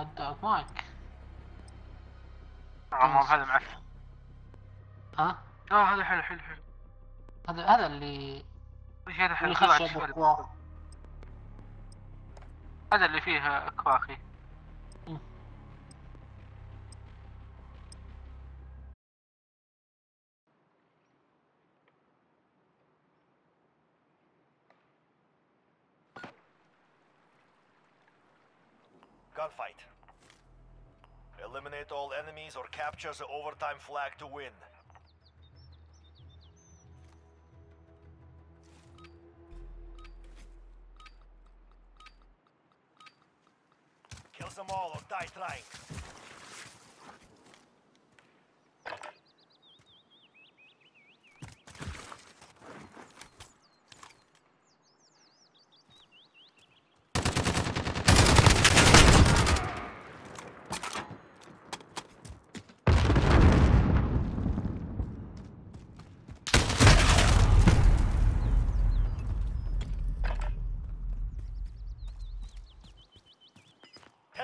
هداك معك عمر هذا معفن ها؟ آه هذا حلو حلو حلو. هذا هذا اللي هذا؟ حلو اللي. وكواخ. هذا اللي فيه كواخي. Gunfight. Eliminate all enemies or capture the overtime flag to win. Kill them all or die trying.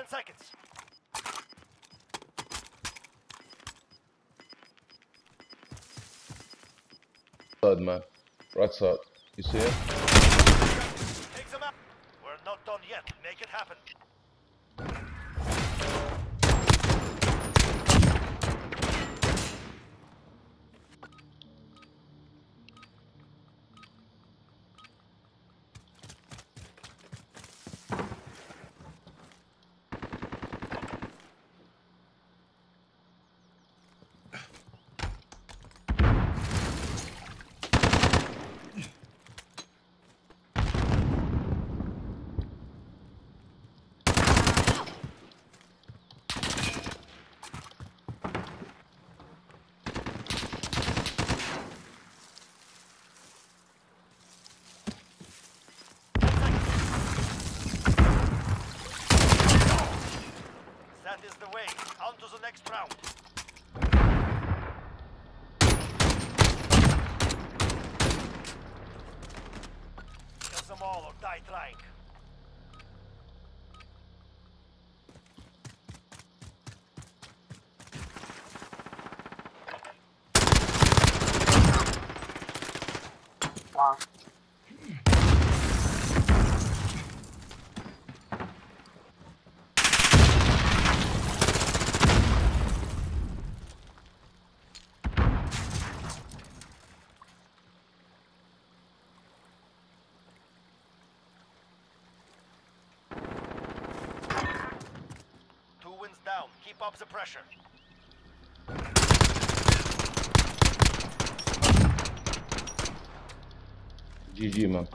Ten seconds. Side, man. Right side. You see him? Take them out. We're not done yet. Make it happen. That is the way. On to the next round. Kill them all or die trying. Keep up the pressure. GG, man.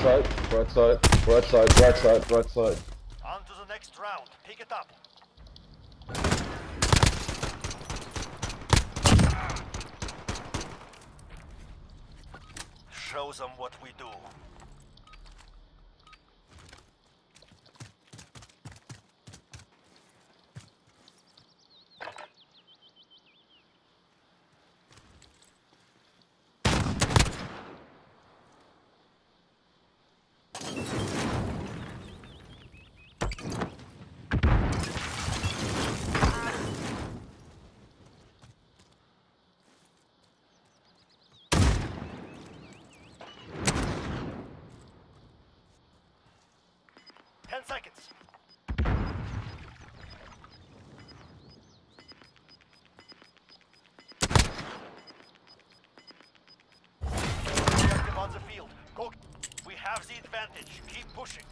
Side, right side, right side, right side, right side. On to the next round. Pick it up. Show them what we do. Ten seconds. Objective on the field. Go. We have the advantage. Keep pushing.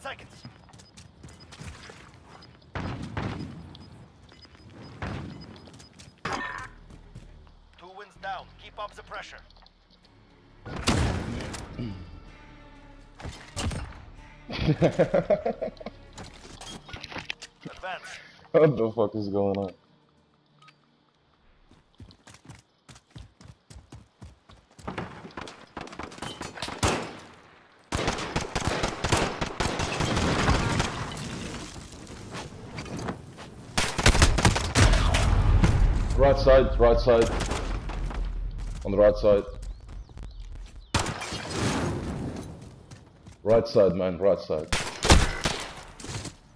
Seconds. Two wins down. Keep up the pressure. What the fuck is going on? Right side, right side. On the right side. Right side, man, right side.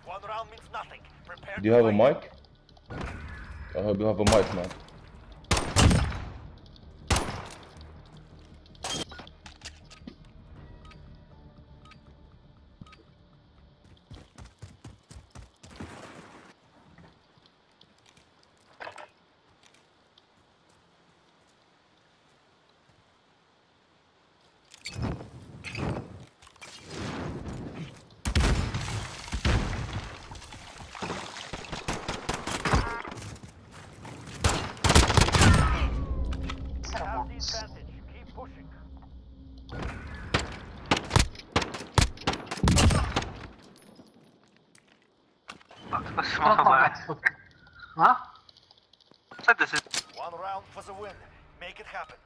One round means nothing. Prepare Do you have a mic? I hope you have a mic, man. Huh? Said this is one round for the win. Make it happen.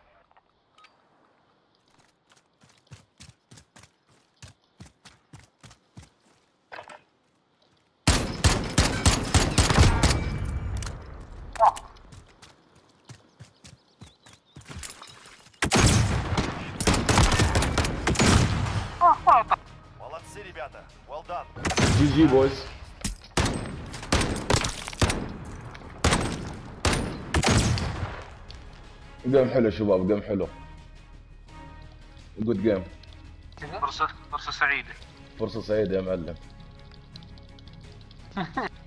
Молодцы, ребята. Well done. GG, boys. جيم حلو شباب جيم حلو. جود جيم فرصة فرصة سعيدة. فرصة سعيدة يا معلم.